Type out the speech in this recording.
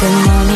Good morning